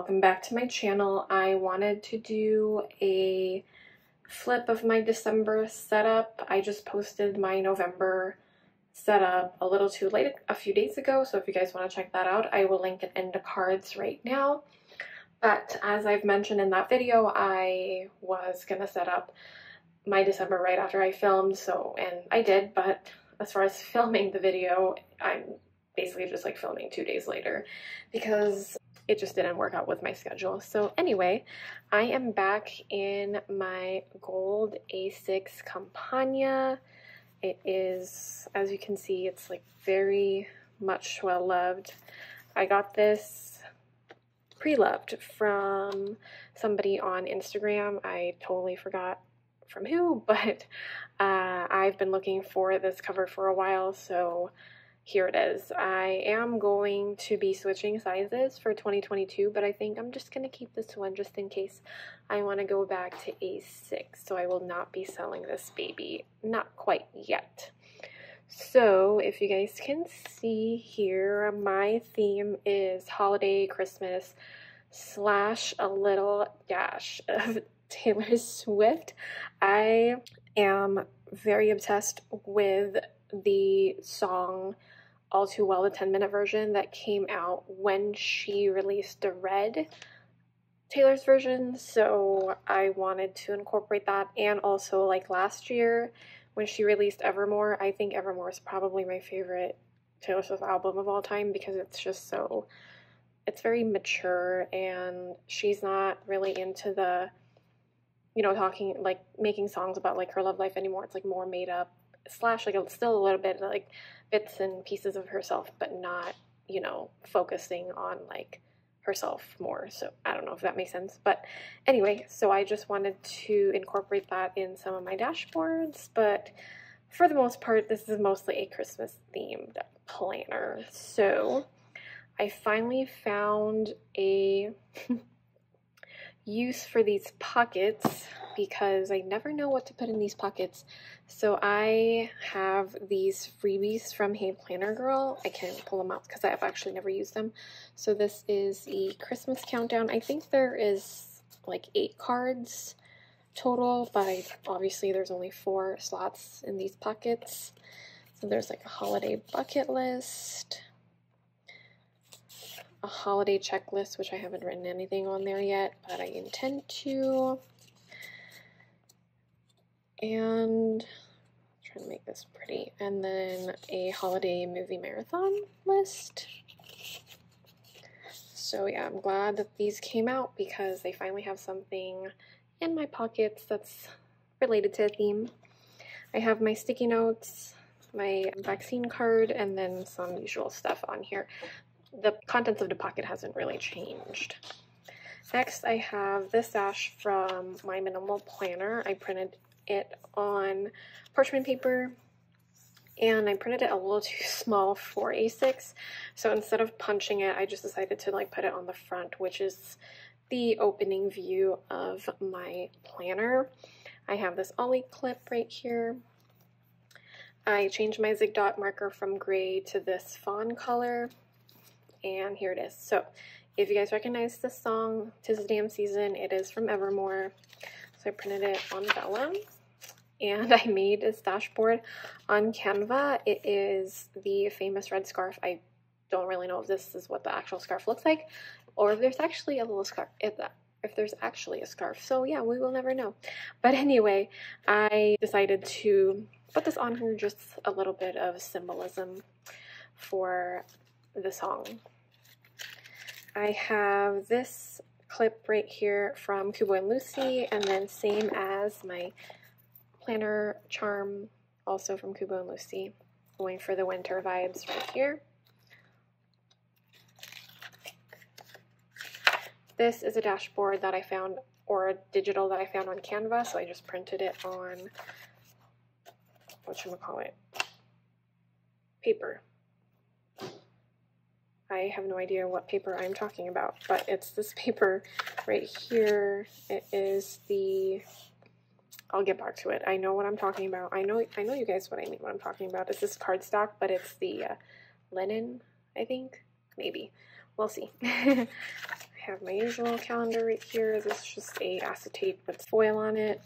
welcome back to my channel. I wanted to do a flip of my December setup. I just posted my November setup a little too late a few days ago, so if you guys want to check that out, I will link it in the cards right now. But as I've mentioned in that video, I was going to set up my December right after I filmed, so, and I did, but as far as filming the video, I'm basically just like filming two days later because it just didn't work out with my schedule. So anyway, I am back in my gold A6 Compagna. It is, as you can see, it's like very much well loved. I got this pre-loved from somebody on Instagram. I totally forgot from who, but uh, I've been looking for this cover for a while, so here it is. I am going to be switching sizes for 2022, but I think I'm just going to keep this one just in case I want to go back to A6. So I will not be selling this baby, not quite yet. So if you guys can see here, my theme is holiday, Christmas, slash a little dash of Taylor Swift. I am very obsessed with the song all Too Well, the 10 minute version that came out when she released the Red Taylor's version. So I wanted to incorporate that. And also, like last year when she released Evermore, I think Evermore is probably my favorite Taylor Swift album of all time because it's just so, it's very mature and she's not really into the, you know, talking, like making songs about like her love life anymore. It's like more made up slash like still a little bit like bits and pieces of herself, but not, you know, focusing on like herself more. So I don't know if that makes sense. But anyway, so I just wanted to incorporate that in some of my dashboards. But for the most part, this is mostly a Christmas themed planner. So I finally found a use for these pockets because I never know what to put in these pockets. So I have these freebies from Hey Planner Girl. I can't pull them out because I've actually never used them. So this is the Christmas countdown. I think there is like eight cards total, but I, obviously there's only four slots in these pockets. So there's like a holiday bucket list, a holiday checklist, which I haven't written anything on there yet, but I intend to. And trying to make this pretty. And then a holiday movie marathon list. So yeah, I'm glad that these came out because they finally have something in my pockets that's related to a theme. I have my sticky notes, my vaccine card, and then some usual stuff on here the contents of the pocket hasn't really changed. Next, I have this sash from my minimal planner. I printed it on parchment paper and I printed it a little too small for A6. So instead of punching it, I just decided to like put it on the front, which is the opening view of my planner. I have this Oliclip right here. I changed my zig dot marker from gray to this fawn color and here it is. So if you guys recognize this song, Tis the Damn Season, it is from Evermore. So I printed it on vellum and I made this dashboard on Canva. It is the famous red scarf. I don't really know if this is what the actual scarf looks like or if there's actually a little scarf. If that if there's actually a scarf. So yeah, we will never know. But anyway, I decided to put this on here just a little bit of symbolism for the song. I have this clip right here from Kubo and Lucy, and then same as my planner charm, also from Kubo and Lucy, going for the winter vibes right here. This is a dashboard that I found, or a digital that I found on Canva, so I just printed it on, what should we call it, paper. I have no idea what paper I'm talking about, but it's this paper right here. It is the, I'll get back to it. I know what I'm talking about. I know I know you guys what I mean, what I'm talking about. It's this cardstock, but it's the uh, linen, I think. Maybe. We'll see. I have my usual calendar right here. This is just a acetate with foil on it.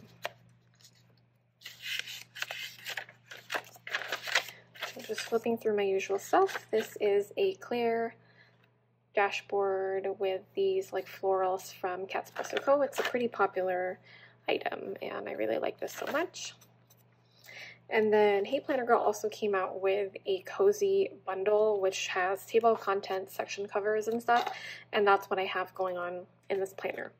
Just flipping through my usual stuff. This is a clear dashboard with these like florals from Kat Co. It's a pretty popular item and I really like this so much. And then Hey Planner Girl also came out with a cozy bundle which has table of contents, section covers and stuff, and that's what I have going on in this planner.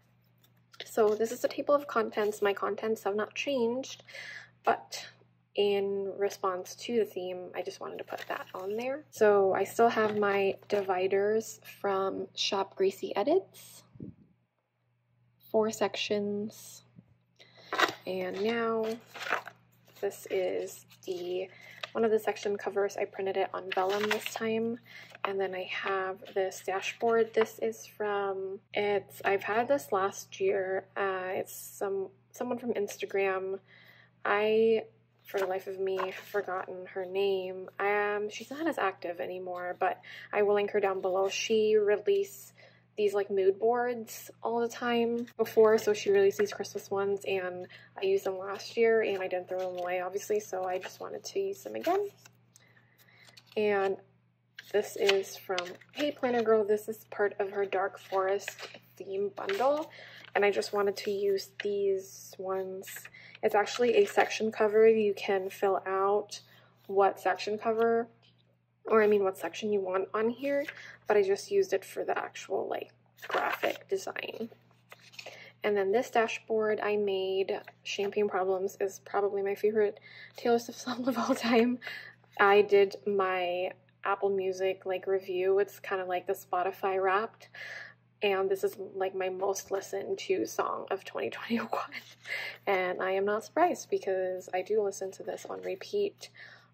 So this is the table of contents. My contents have not changed, but in response to the theme, I just wanted to put that on there. So I still have my dividers from Shop Gracie Edits. Four sections. And now this is the one of the section covers. I printed it on vellum this time. And then I have this dashboard. This is from, it's, I've had this last year. Uh, it's some someone from Instagram. I for the life of me forgotten her name. Um, she's not as active anymore, but I will link her down below. She released these like mood boards all the time before, so she released these Christmas ones, and I used them last year, and I didn't throw them away, obviously, so I just wanted to use them again. And this is from Hey Planner Girl. This is part of her Dark Forest theme bundle, and I just wanted to use these ones it's actually a section cover. You can fill out what section cover, or I mean what section you want on here, but I just used it for the actual like graphic design. And then this dashboard I made, Champagne Problems, is probably my favorite Taylor Swift song of all time. I did my Apple Music like review. It's kind of like the Spotify wrapped and this is like my most listened to song of 2021 and i am not surprised because i do listen to this on repeat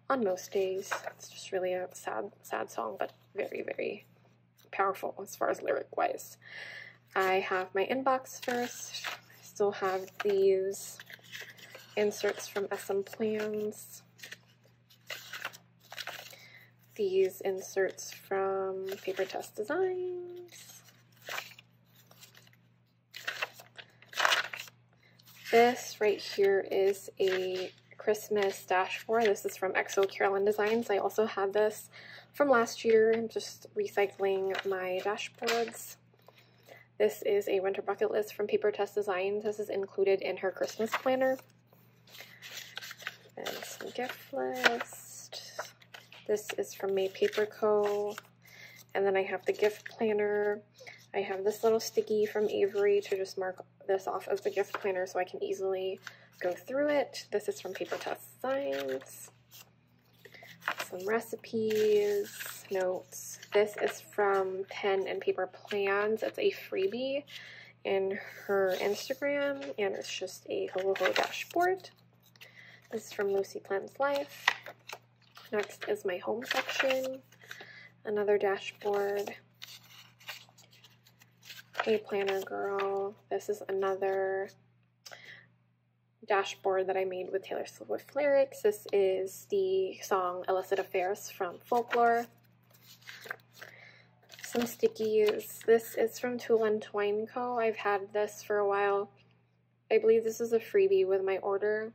on most days. It's just really a sad sad song but very very powerful as far as lyric wise i have my inbox first. I still have these inserts from sm plans. These inserts from paper Tess designs This right here is a Christmas dashboard. This is from XO Carolyn Designs. I also had this from last year. I'm just recycling my dashboards. This is a winter bucket list from Paper Tess Designs. This is included in her Christmas planner. And some gift list. This is from May Paper Co. And then I have the gift planner. I have this little sticky from Avery to just mark this off as the gift planner so I can easily go through it. This is from Paper Tess Designs. Some recipes, notes. This is from Pen and Paper Plans. It's a freebie in her Instagram, and it's just a ho ho dashboard. This is from Lucy Plans Life. Next is my home section, another dashboard. Hey Planner Girl. This is another dashboard that I made with Taylor Swift lyrics. This is the song Illicit Affairs from Folklore. Some stickies. This is from Tulle and Twine Co. I've had this for a while. I believe this is a freebie with my order.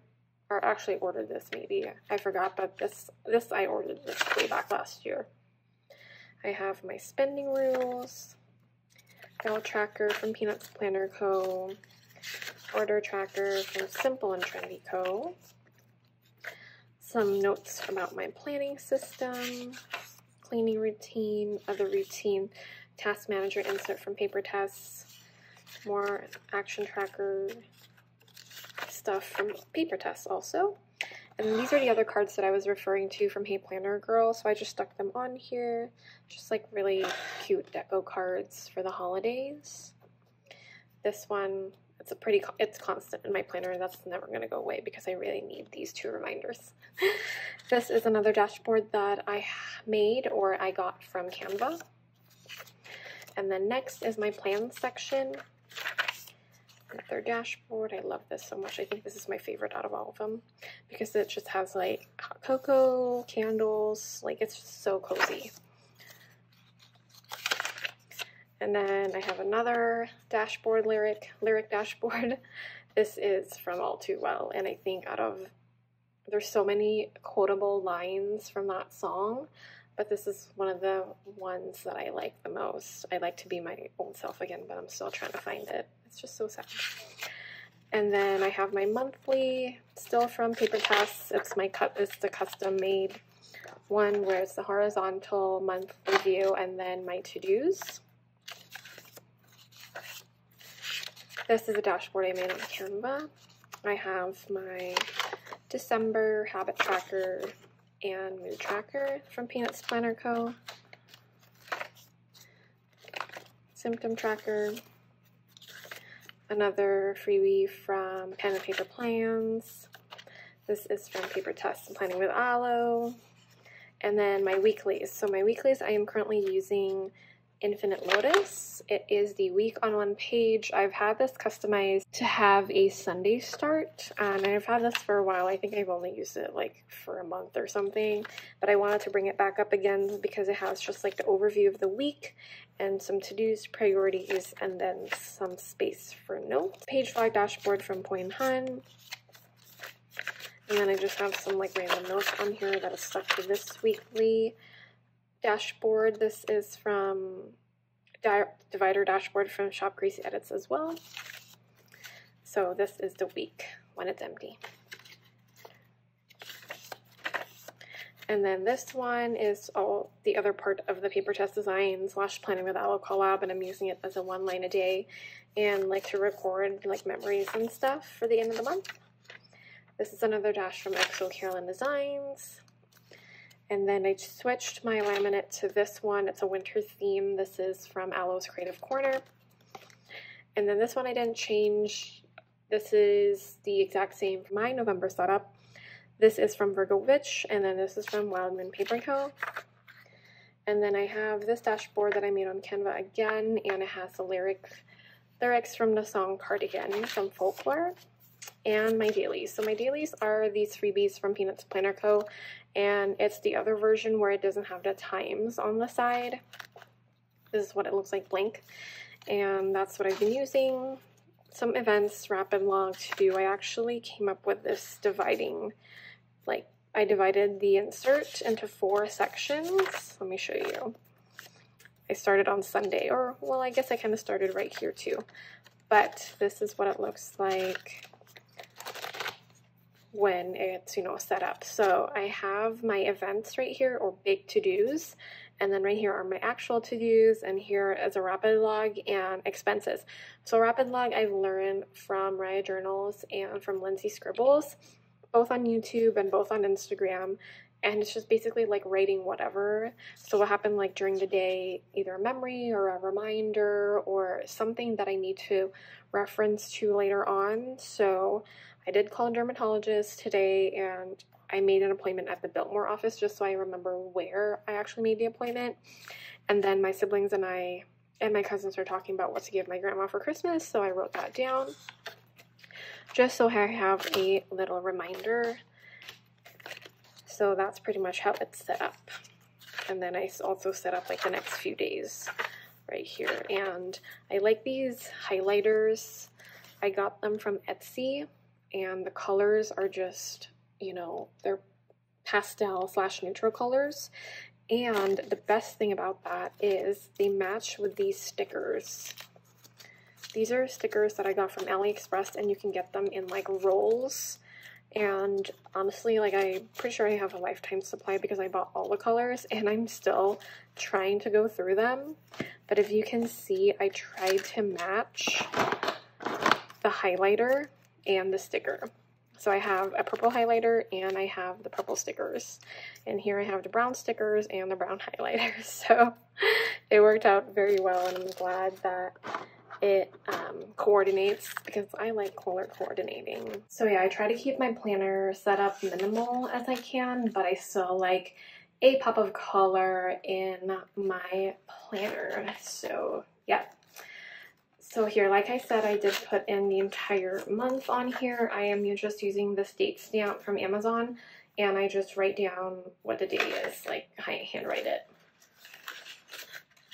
Or actually ordered this maybe. I forgot, but this this I ordered this way back last year. I have my spending rules Gal Tracker from Peanuts Planner Co. Order Tracker from Simple and Trendy Co. Some notes about my planning system, cleaning routine, other routine, task manager insert from Paper Tess, more action tracker stuff from Paper Tess also. And these are the other cards that I was referring to from Hey Planner Girl, so I just stuck them on here. Just like really cute deco cards for the holidays. This one, it's a pretty, it's constant in my planner. And that's never going to go away because I really need these two reminders. this is another dashboard that I made or I got from Canva. And then next is my plans section their dashboard. I love this so much. I think this is my favorite out of all of them because it just has like hot cocoa, candles, like it's so cozy. And then I have another dashboard lyric, lyric dashboard. This is from All Too Well, and I think out of there's so many quotable lines from that song, but this is one of the ones that I like the most. I like to be my own self again, but I'm still trying to find it. It's just so sad. And then I have my monthly, still from Paper Tess. It's my cut. It's the custom made one where it's the horizontal month review and then my to-dos. This is a dashboard I made on Canva. I have my December habit tracker and mood tracker from Peanuts Planner Co. Symptom tracker. Another freebie from Pen and Paper Plans. This is from Paper Tess and Planning with Aloe. And then my weeklies. So my weeklies I am currently using Infinite Lotus. It is the week on one page. I've had this customized to have a Sunday start, um, and I've had this for a while. I think I've only used it like for a month or something, but I wanted to bring it back up again because it has just like the overview of the week and some to-dos, priorities, and then some space for notes. Page flag dashboard from Poin Hun. And then I just have some like random notes on here that is stuck to this weekly dashboard. This is from Di Divider Dashboard from Shop Gracie Edits as well. So this is the week when it's empty. And then this one is all the other part of the paper Tess design slash planning with Aloe collab, and I'm using it as a one line a day and like to record like memories and stuff for the end of the month. This is another dash from XO Carolyn Designs. And then I switched my laminate to this one. It's a winter theme. This is from Alo's Creative Corner. And then this one I didn't change. This is the exact same for my November setup. This is from Virgo Witch, and then this is from Wild Moon Paper Co. And then I have this dashboard that I made on Canva again, and it has the lyric lyrics from the song Cardigan from Folklore and my dailies. So my dailies are these freebies from Peanuts Planner Co. And it's the other version where it doesn't have the times on the side. This is what it looks like blank. And that's what I've been using. Some events, rapid log to do. I actually came up with this dividing, like I divided the insert into four sections. Let me show you. I started on Sunday, or well, I guess I kind of started right here too. But this is what it looks like when it's, you know, set up. So I have my events right here or big to-dos. And then right here are my actual to-dos and here is a rapid log and expenses. So rapid log I've learned from Raya Journals and from Lindsay Scribbles, both on YouTube and both on Instagram. And it's just basically like writing whatever. So what happened like during the day, either a memory or a reminder or something that I need to reference to later on. So I did call a dermatologist today and I made an appointment at the Biltmore office just so I remember where I actually made the appointment. And then my siblings and I and my cousins are talking about what to give my grandma for Christmas, so I wrote that down just so I have a little reminder. So that's pretty much how it's set up. And then I also set up like the next few days right here. And I like these highlighters. I got them from Etsy and the colors are just, you know, they're pastel slash neutral colors. And the best thing about that is they match with these stickers. These are stickers that I got from AliExpress and you can get them in like rolls. And honestly, like I'm pretty sure I have a lifetime supply because I bought all the colors and I'm still trying to go through them. But if you can see, I tried to match the highlighter and the sticker. So I have a purple highlighter and I have the purple stickers. And here I have the brown stickers and the brown highlighters. So it worked out very well and I'm glad that it um, coordinates because I like color coordinating. So yeah, I try to keep my planner set up minimal as I can, but I still like a pop of color in my planner. So yeah, so here, like I said, I did put in the entire month on here. I am just using this date stamp from Amazon and I just write down what the date is, like I handwrite it.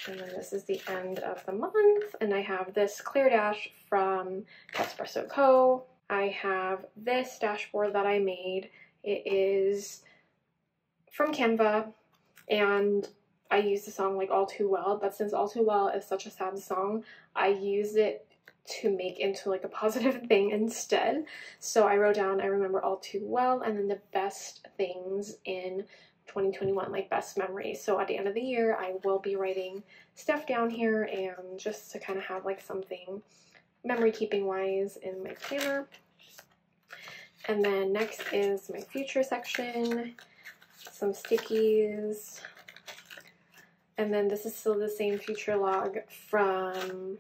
And then this is the end of the month. And I have this clear dash from Espresso Co. I have this dashboard that I made. It is from Canva and I use the song like All Too Well, but since All Too Well is such a sad song, I use it to make into like a positive thing instead. So I wrote down I remember all too well and then the best things in 2021, like best memories. So at the end of the year, I will be writing stuff down here and just to kind of have like something memory keeping wise in my planner. And then next is my future section, some stickies, and then this is still the same future log from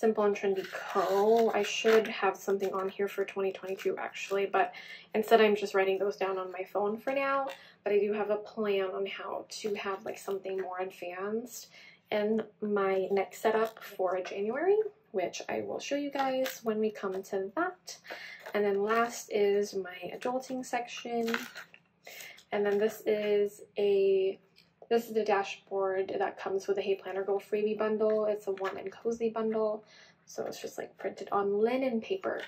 Simple and Trendy Co. I should have something on here for 2022 actually, but instead I'm just writing those down on my phone for now. But I do have a plan on how to have like something more advanced in my next setup for January, which I will show you guys when we come to that. And then last is my adulting section. And then this is a this is the dashboard that comes with the Hey Planner Girl freebie bundle. It's a warm and cozy bundle. So it's just like printed on linen paper.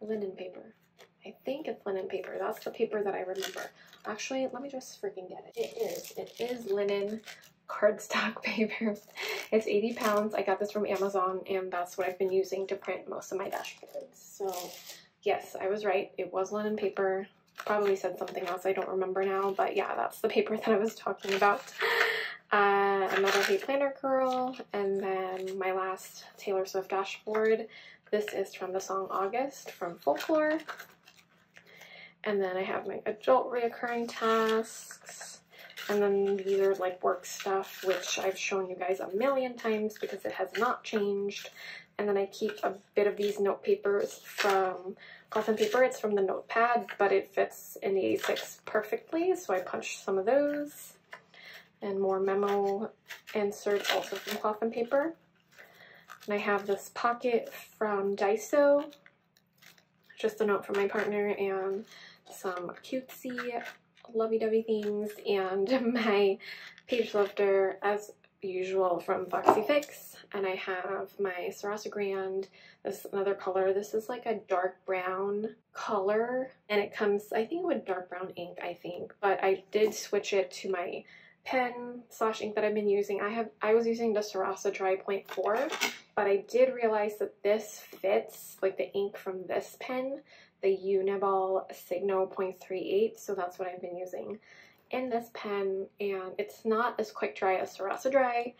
Linen paper. I think it's linen paper. That's the paper that I remember. Actually, let me just freaking get it. It is. It is linen cardstock paper. It's 80 pounds. I got this from Amazon and that's what I've been using to print most of my dashboards. So yes, I was right. It was linen paper probably said something else I don't remember now, but yeah, that's the paper that I was talking about. Uh, another Hey Planner Girl, and then my last Taylor Swift dashboard. This is from the song August from Folklore. And then I have my adult reoccurring tasks. And then these are like work stuff, which I've shown you guys a million times because it has not changed. And then I keep a bit of these note papers from cloth and paper. It's from the notepad, but it fits in the A6 perfectly. So I punched some of those and more memo inserts also from cloth and paper. And I have this pocket from Daiso, just a note from my partner and some cutesy lovey-dovey things and my page lifter as usual from Foxy Fix. And I have my Sarasa Grand. This is another color. This is like a dark brown color. And it comes, I think with dark brown ink, I think. But I did switch it to my pen slash ink that I've been using. I have I was using the Sarasa Dry Point 4, but I did realize that this fits, like the ink from this pen, the Uniball Signo 0.38, so that's what I've been using in this pen and it's not as quick dry as Sarasa Dry,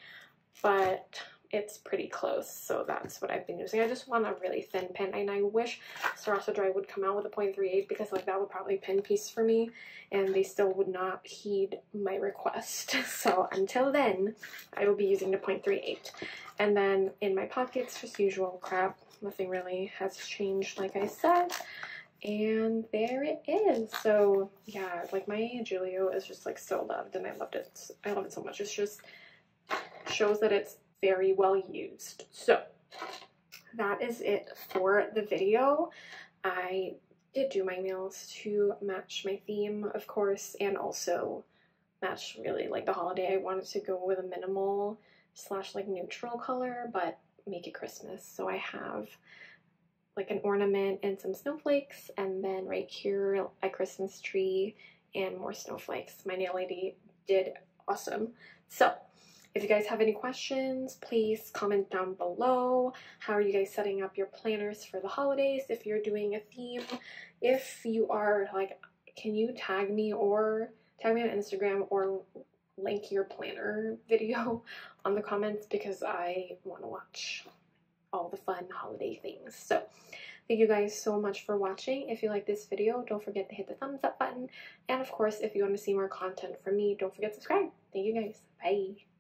but it's pretty close, so that's what I've been using. I just want a really thin pen, and I wish Sarasa Dry would come out with a 0.38 because like that would probably pen piece for me, and they still would not heed my request. So until then, I will be using the 0.38. And then in my pockets, just usual crap. Nothing really has changed, like I said and there it is. So yeah like my Gillio is just like so loved and I loved it I love it so much. It's just shows that it's very well used. So that is it for the video. I did do my nails to match my theme of course and also match really like the holiday. I wanted to go with a minimal slash like neutral color but make it Christmas. So I have like an ornament and some snowflakes and then right here a Christmas tree and more snowflakes. My nail lady did awesome. So if you guys have any questions, please comment down below. How are you guys setting up your planners for the holidays? If you're doing a theme, if you are like, can you tag me or tag me on Instagram or link your planner video on the comments because I want to watch all the fun holiday things. So thank you guys so much for watching. If you like this video, don't forget to hit the thumbs up button. And of course, if you want to see more content from me, don't forget to subscribe. Thank you guys. Bye.